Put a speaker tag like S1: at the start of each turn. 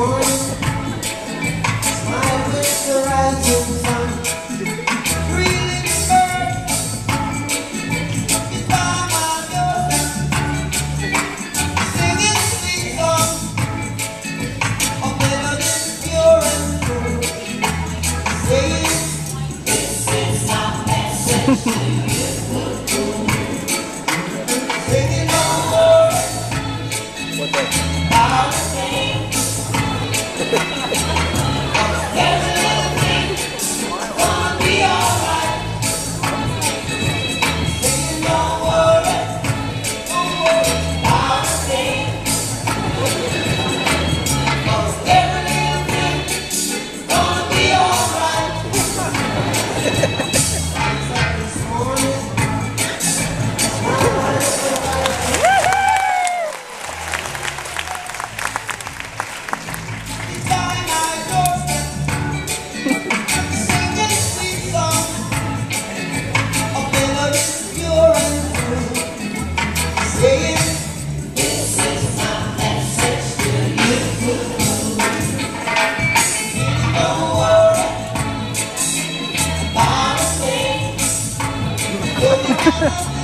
S1: Ooh. Yes.